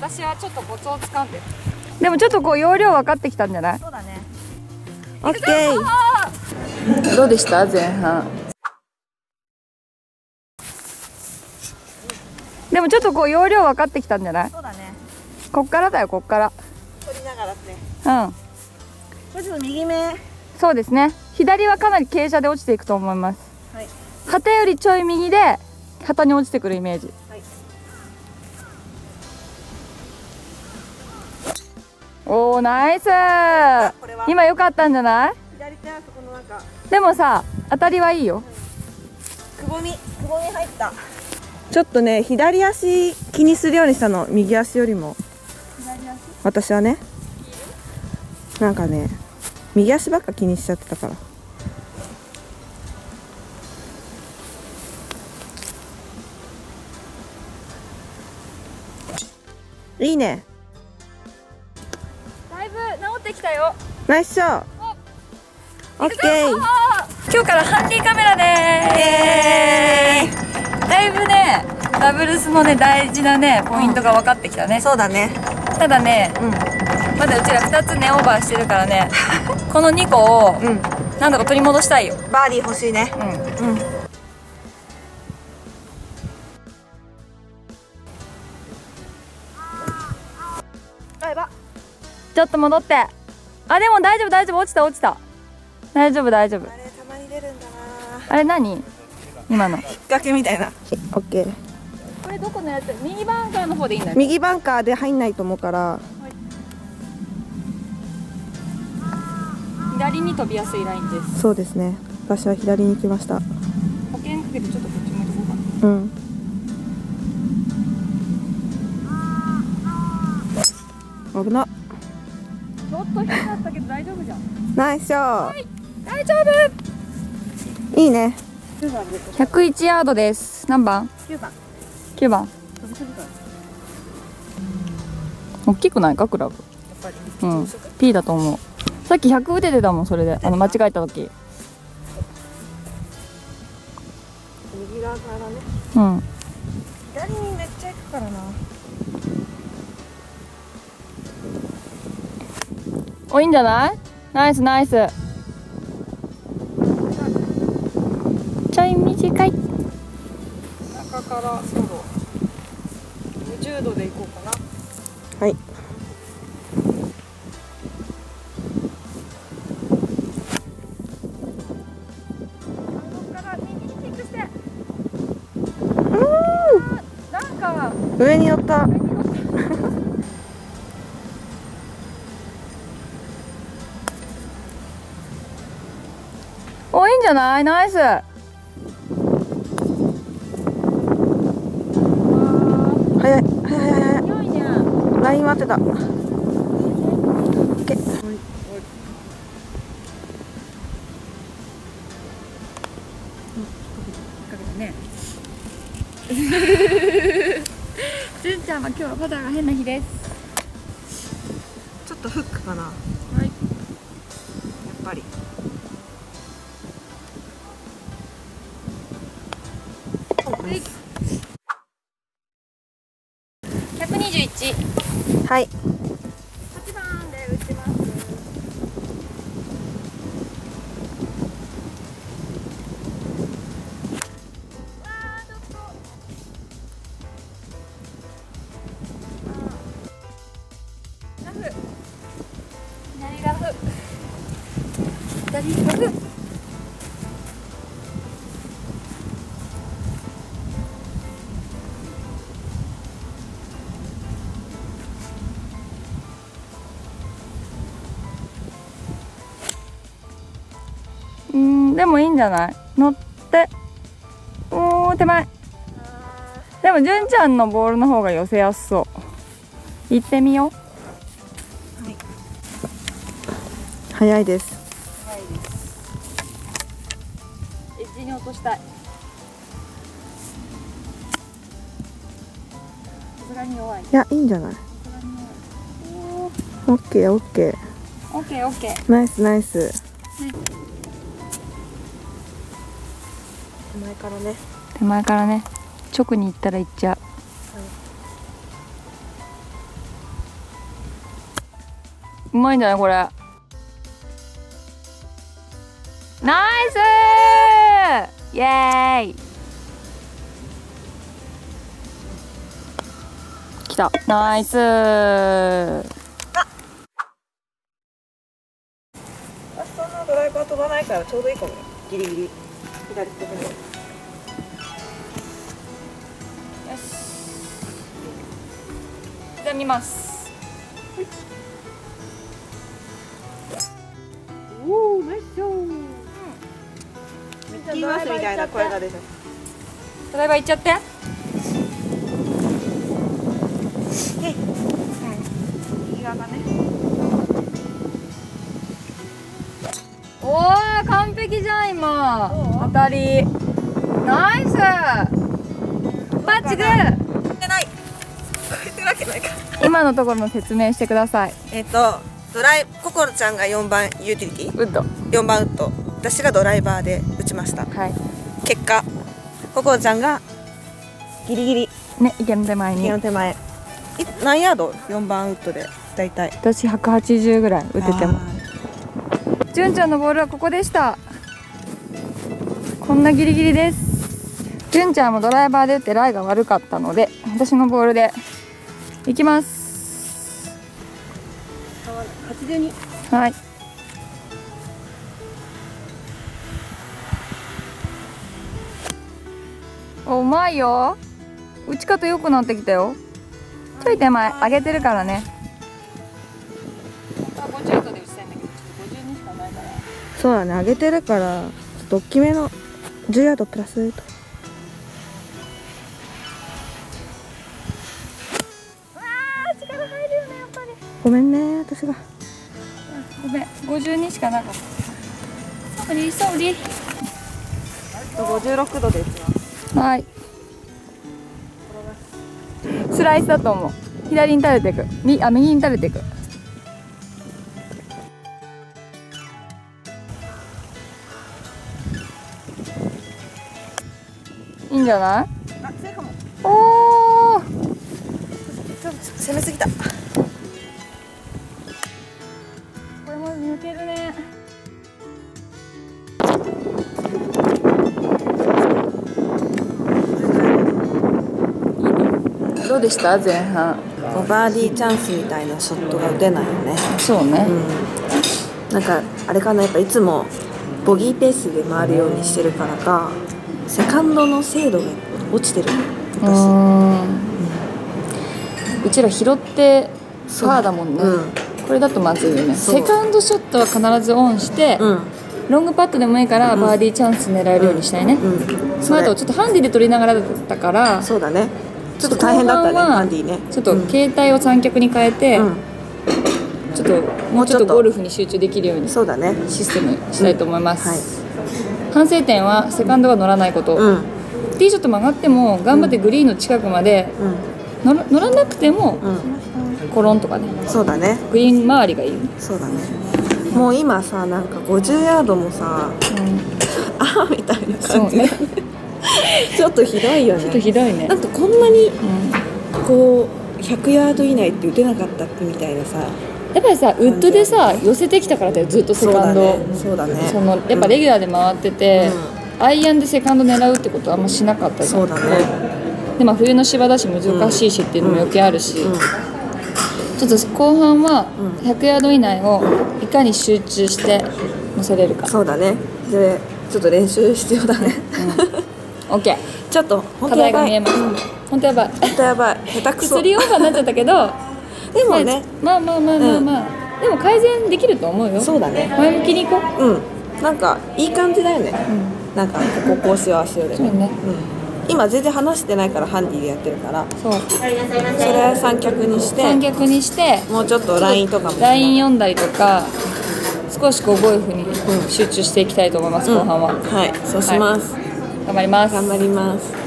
私はちょっとコツをつかんででもちょっとこう容量分かってきたんじゃない？そうだね。オッケー。どうでした？前半。でもちょっとこう容量分かってきたんじゃない？そうだね。こっからだよこっから。取りながらねうん。これちょっと右目。そうですね。左はかなり傾斜で落ちていくと思います。はい。旗よりちょい右で旗に落ちてくるイメージはいおーナイス。今良かったんじゃない？でもさ当たりはいいよ。くぼみくぼみ入った。ちょっとね左足気にするようにしたの。右足よりも。私はね。なんかね右足ばっか気にしちゃってたから。いいねきたよ。ナイスショー。オッケー。今日からハンディカメラでだいぶねダブルスのね大事なねポイントが分かってきたね、そうだね。ただねうん。まだうちら2つねオーバーしてるからね。この2個をうん。なんだか取り戻したいよ。バーディー欲しいね。うん。うん。ちょっと戻ってあでも大丈夫大丈夫。落ちた落ちた。大丈夫大丈夫。あれたまに出るんだな。あれ何？今の。引っ掛けみたいな。オッケーこれどこのやつ？右バンカーの方でいいんだよ右バンカーで入んないと思うから。左に飛びやすいラインです。そうですね。私は左に行きました。保険かけてちょっとこっち向いてこうか。うん。危なっと低かったけど大丈夫じゃん。ナイスショー。大丈夫。いいね。101ヤードです。何番？9番。9番。大きくないか？クラブ。うん。P だと思う。さっき100打ててたもんそれで。あの間違えた時。右側からね。うん。左にめっちゃ行くからなおいいんじゃない？ナイスナイス。ちょい短い。中からそう50度で行こうかな。はい。なんか上に寄ったおいいんじゃない？ナイス。早い早い早い。早いねライン待ってた。オッケー。ねじゅんちゃんは今日はパターが変な日です。ちょっとフックかな。やはい。っぱり121はい。8番で打ちます。ラフ。左ラフいいんじゃない？乗って。おー手前。でも純ちゃんのボールの方が寄せやすそう。行ってみよう。早いです。エッジに落としたい。い。いやいいんじゃない？オッケーオッケー。オッケーオッケー。ナイスナイス手前からね。手前からね。直に行ったら行っちゃう。うまいんじゃないこれ。ナイス！イエーイ！きた。ナイス！私そんなドライバー飛ばないからちょうどいいかもよ。ギリギリ左手でよし。じゃあ見ます。おおナイスショー。ミッキーマウスみたいな声が出て。ドライバー行っちゃって。右側がね。おー完璧じゃん今。当たり。ナイス。マッチグー。ってない超えてるわけないか今のところの説明してください。えっ、とドライココロちゃんが4番ユーティリティ？ウッド。4番ウッド。私がドライバーで打ちました。はい。結果ココロちゃんがギリギリ。ね池の手前に。池の手前。い何ヤード？4番ウッドで。大体。私180ぐらい打てても純ちゃんのボールはここでした。こんなギリギリです。純ちゃんもドライバーで打ってライが悪かったので私のボールでいきます。82はい。おうまいよ。打ち方良くなってきたよ。ちょい手前上げてるからねそうだね。上げてるからちょっと大きめの10ヤードプラスと。力入るよねやっぱり。ごめんね私が。ごめん。52しかなかった。ソーリーソーリー56度で打ちますはい。スライスだと思う。左に垂れていく。みあ右に垂れていくいいんじゃない？あ正かも。おおちょっと攻めすぎた。これも抜けるね。どうでした？前半。バーディーチャンスみたいなショットが打てないよね。そうね、なんかあれかな？やっぱいつもボギーペースで回るようにしてるからかセカンドの精度が落ちてるう私ん。うちら拾ってパーだもんね、うん。これだとまずいよね。セカンドショットは必ずオンして、うん。ロングパットでもいいからバーディーチャンス狙えるようにしたいね、うん。その後ちょっとハンディで取りながらだったからそうだね。ちょっと大変だったねハンディね。ちょっと携帯を三脚に変えて、うん。ちょっともうちょっと。ゴルフに集中できるようにそうだね。システムしたいと思います、はい反省点はセカンドが乗らないこと、うん。ティーショット曲がっても頑張ってグリーンの近くまでうん。乗ら乗らなくてもうん。コロンとかね。そうだね。グリーン周りがいい。そうだね。もう今さなんか50ヤードもさあーみたいな感じ。そうね。ちょっとひどいよちょっとねひどいね。なんかこんなにうん。こう100ヤード以内って打てなかったっけみたいなさやっぱりさウッドでさ寄せてきたからだよずっとセカンド。そうだねそのやっぱレギュラーで回ってて、アイアンでセカンド狙うってことはあんましなかったじゃん。そうだね。でまあ冬の芝だし難しいしっていうのも余計あるし、うん。ちょっと後半はうん。100ヤード以内をいかに集中して乗せれるか。そうだね。でちょっと練習必要だね。OK ちょっと本課題が見えます。本当やばい。本当やばい。下手くそ。薬オーバーになっちゃったけどでもねまあまあまあまあまあ、でも改善できると思うよ。そうだね。前向きにいこう。うん。なんかいい感じだよね。うん。なんかこここうしようああしようでそうね。うん。今全然話してないからハンディでやってるから。そう。それ三脚にして。三脚にして。もうちょっと LINE とかも。ライン読んだりとか少しこうゴルフに集中していきたいと思います、後半は。はい。そうします、頑張ります、頑張ります